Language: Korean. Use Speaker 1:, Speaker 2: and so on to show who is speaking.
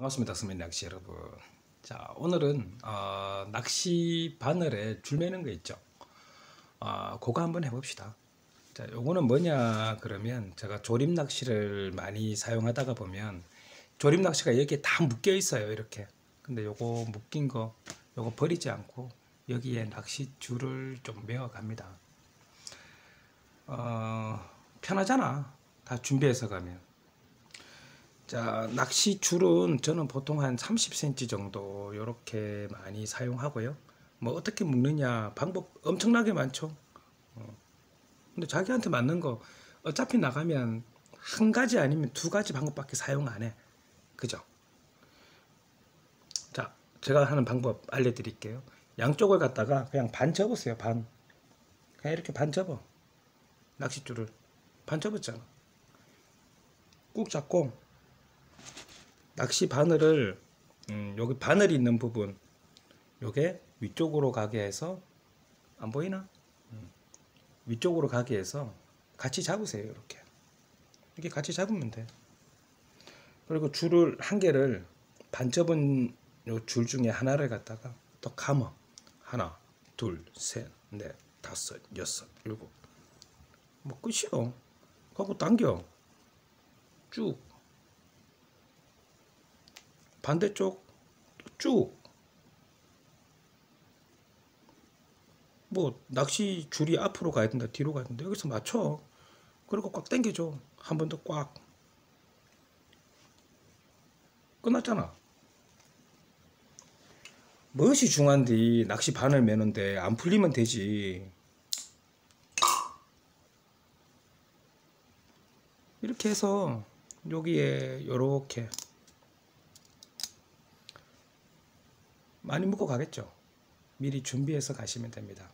Speaker 1: 반갑습니다. 스민 낚시 여러분. 자, 오늘은 어, 낚시 바늘에 줄 매는 거 있죠. 어, 그거 한번 해봅시다. 자, 요거는 뭐냐 그러면 제가 조림 낚시를 많이 사용하다가 보면 조림 낚시가 여기에 다 묶여 있어요. 이렇게. 근데 요거 묶인 거 요거 버리지 않고 여기에 낚시 줄을 좀 매어 갑니다. 어, 편하잖아. 다 준비해서 가면. 자, 낚시 줄은 저는 보통 한 30cm 정도 이렇게 많이 사용하고요. 뭐 어떻게 묶느냐 방법 엄청나게 많죠. 어. 근데 자기한테 맞는 거 어차피 나가면 한 가지 아니면 두 가지 방법밖에 사용 안 해. 그죠? 자, 제가 하는 방법 알려드릴게요. 양쪽을 갖다가 그냥 반 접으세요. 반. 그냥 이렇게 반 접어. 낚싯줄을 반 접었잖아. 꾹 잡고 낚시 바늘을 음, 여기 바늘이 있는 부분 요게 위쪽으로 가게 해서 안 보이나? 음, 위쪽으로 가게 해서 같이 잡으세요 이렇게. 이렇게 같이 잡으면 돼. 그리고 줄을 한 개를 반 접은 요 줄 중에 하나를 갖다가 또 감어 하나 둘셋넷 다섯 여섯 일곱. 뭐 끝이요. 하고 당겨. 쭉 반대쪽 쭉. 뭐 낚시 줄이 앞으로 가야 된다 뒤로 가야 된다. 여기서 맞춰. 그리고 꽉 당겨줘 한 번 더 꽉. 끝났잖아. 무엇이 중요한데 낚시 바늘 매는데 안 풀리면 되지. 이렇게 해서 여기에 요렇게 많이 묶어 가겠죠. 미리 준비해서 가시면 됩니다.